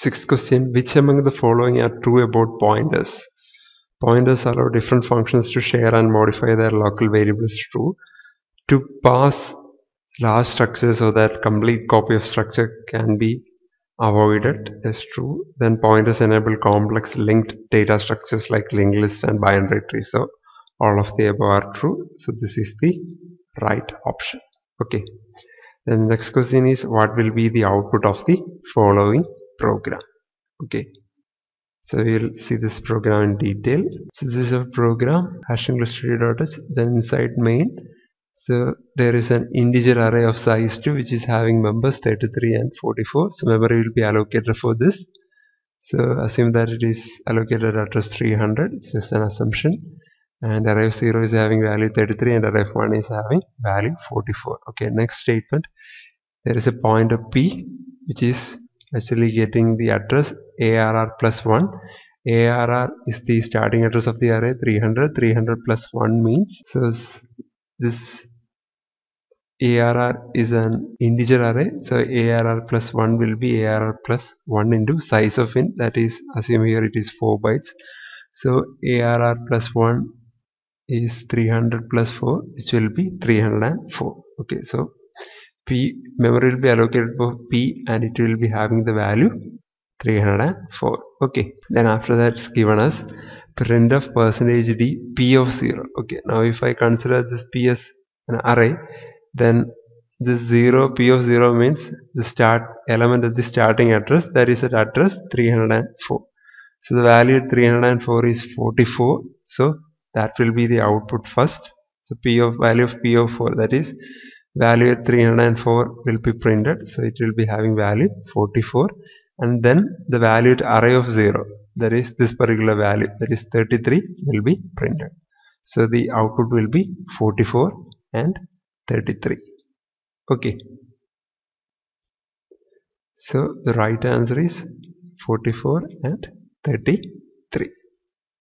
Sixth question Which among the following are true about pointers? Pointers allow different functions to share and modify their local variables true. To pass large structures so that complete copy of structure can be avoided is true. Then pointers enable complex linked data structures like linked list and binary tree. So all of the above are true. So this is the right option. Okay. Then next question is what will be the output of the following program? Okay. So we'll see this program in detail. So this is a program hashing list then inside main. So there is an integer array of size 2 which is having members 33 and 44. So memory will be allocated for this. So assume that it is allocated address 300. It's just an assumption. And array of 0 is having value 33 and array of 1 is having value 44. Okay, next statement. There is a pointer p which is actually getting the address ARR plus 1 ARR is the starting address of the array 300 300 plus 1 means so this ARR is an integer array so ARR plus 1 will be ARR plus 1 into size of int that is assume here it is 4 bytes. So ARR plus 1 is 300 plus 4 which will be 304 okay so p memory will be allocated for p and it will be having the value 304 okay then after that it's given us printf percentage d p of 0 okay now if i consider this p as an array then this 0 p of 0 means the start element of the starting address that is at address 304 so the value 304 is 44 so that will be the output first. So p of value of p of 4 that is value at 304 will be printed. So it will be having value 44 and then the value at array of 0 that is this particular value that is 33 will be printed. So the output will be 44 and 33 okay. So the right answer is 44 and 33